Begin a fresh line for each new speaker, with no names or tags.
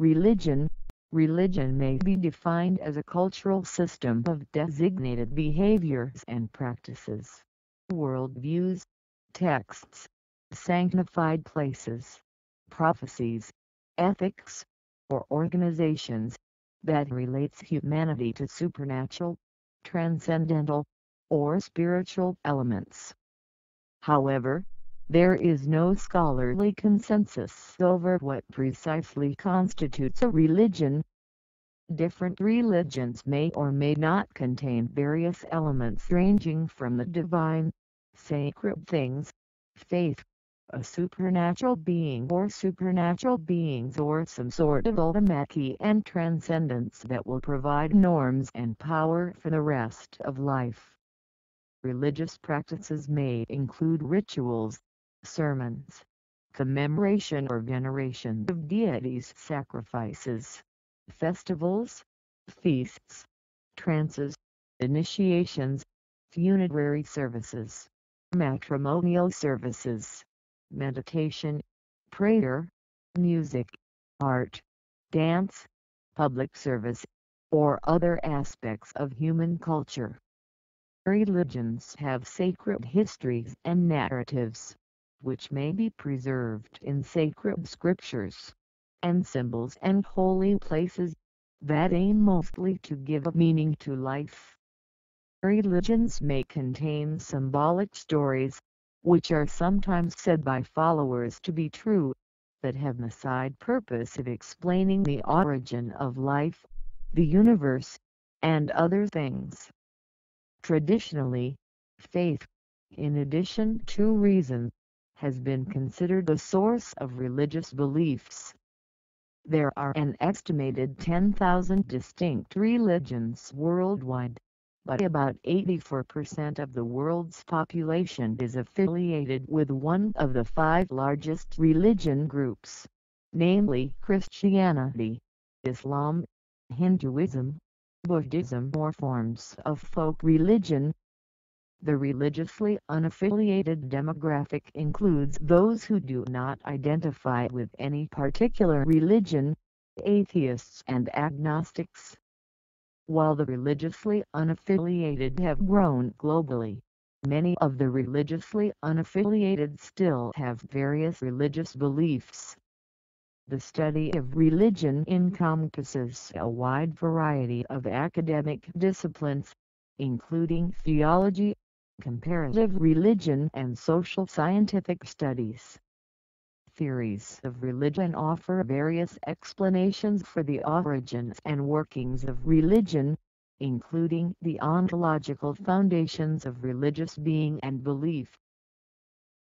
Religion Religion may be defined as a cultural system of designated behaviors and practices, worldviews, texts, sanctified places, prophecies, ethics, or organizations that relates humanity to supernatural, transcendental, or spiritual elements. However, there is no scholarly consensus over what precisely constitutes a religion. Different religions may or may not contain various elements ranging from the divine, sacred things, faith, a supernatural being or supernatural beings or some sort of ultimacy and transcendence that will provide norms and power for the rest of life. Religious practices may include rituals, sermons, commemoration or veneration of deities sacrifices, festivals, feasts, trances, initiations, funerary services, matrimonial services, meditation, prayer, music, art, dance, public service, or other aspects of human culture. Religions have sacred histories and narratives which may be preserved in sacred scriptures, and symbols and holy places, that aim mostly to give a meaning to life. Religions may contain symbolic stories, which are sometimes said by followers to be true, but have the side purpose of explaining the origin of life, the universe, and other things. Traditionally, faith, in addition to reason, has been considered a source of religious beliefs. There are an estimated 10,000 distinct religions worldwide, but about 84% of the world's population is affiliated with one of the five largest religion groups, namely Christianity, Islam, Hinduism, Buddhism or forms of folk religion, the religiously unaffiliated demographic includes those who do not identify with any particular religion, atheists and agnostics. While the religiously unaffiliated have grown globally, many of the religiously unaffiliated still have various religious beliefs. The study of religion encompasses a wide variety of academic disciplines, including theology, comparative religion and social scientific studies. Theories of religion offer various explanations for the origins and workings of religion, including the ontological foundations of religious being and belief,